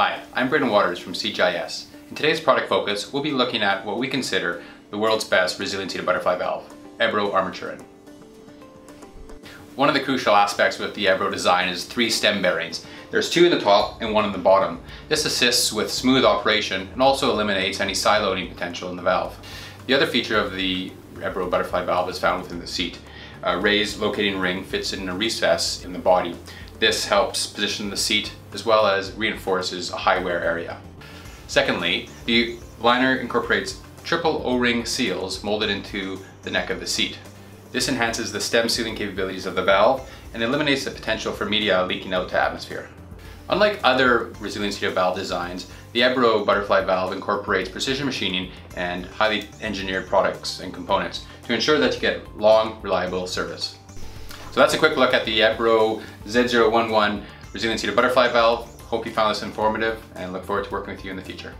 Hi, I'm Braeden Waters from CGIS. In today's product focus, we'll be looking at what we consider the world's best resilient seated butterfly valve, Ebro Armaturen. One of the crucial aspects with the Ebro design is three stem bearings. There's two in the top and one in the bottom. This assists with smooth operation and also eliminates any side loading potential in the valve. The other feature of the Ebro butterfly valve is found within the seat. A raised locating ring fits in a recess in the body. This helps position the seat as well as reinforces a high wear area. Secondly, the liner incorporates triple O-ring seals molded into the neck of the seat. This enhances the stem sealing capabilities of the valve and eliminates the potential for media leaking out to atmosphere. Unlike other resiliency valve designs, the Ebro butterfly valve incorporates precision machining and highly engineered products and components to ensure that you get long, reliable service. So that's a quick look at the Ebro Z011 resilient seated butterfly valve. Hope you found this informative and look forward to working with you in the future.